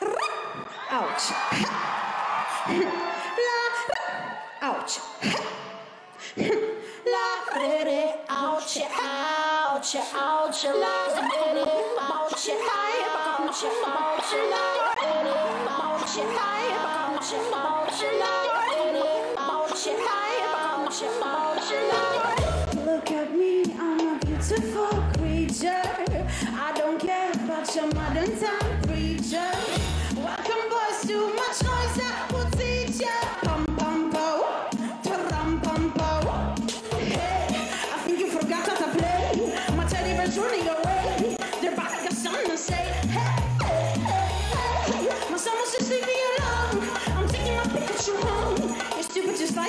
Ouch. La, ouch. La, re, re, ouch, ouch, ouch, la, re, re, ouch, ouch, ouch, la, re, re, ouch, ouch, ouch, la, re, re, ouch, ouch, ouch, la. Look at me, I'm a beautiful creature. I don't care about your modern time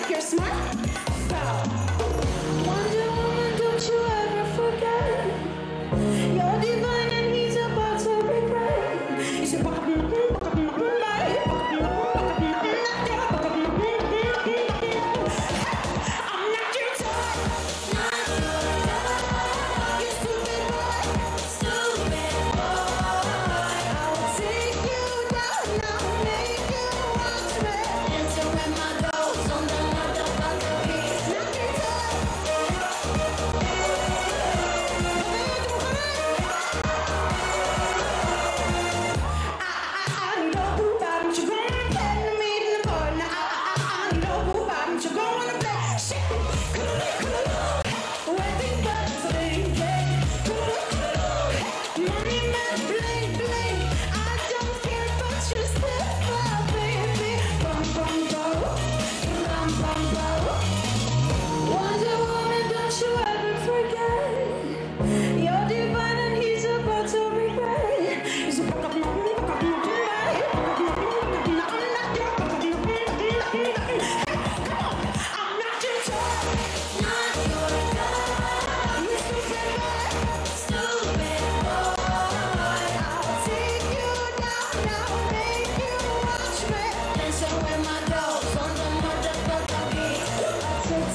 you're smart. So,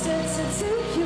sensitive